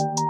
you